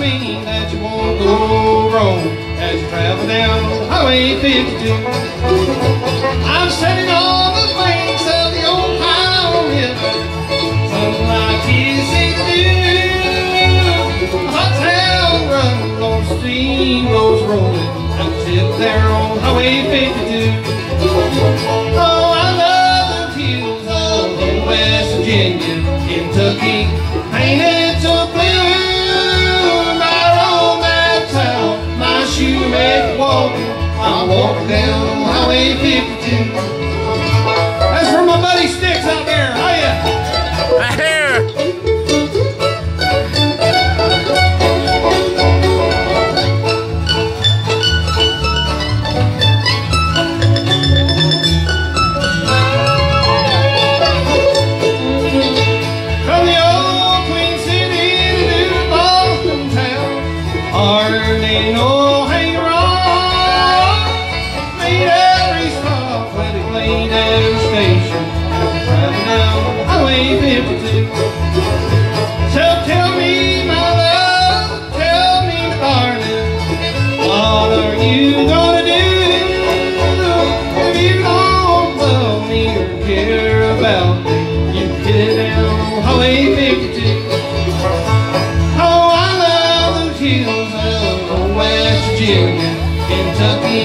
mean that you won't go wrong as you travel down Highway 52. I'm setting all the banks of the Ohio River, something like Tennessee do. A hot town runs steam goes rolling until they're on Highway 52. I walked down Highway 52. That's for my buddy Styx out. away big. Oh, I love those hills of West Virginia, Kentucky,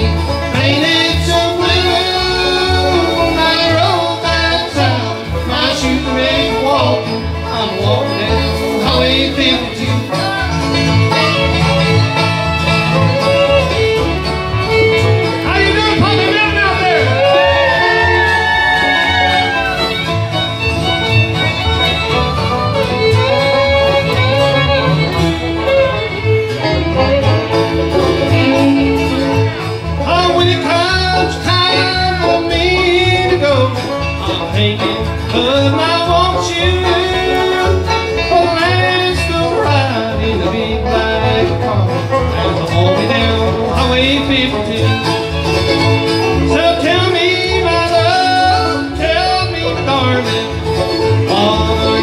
ain't it so?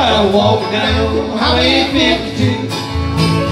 I walk down Highway 52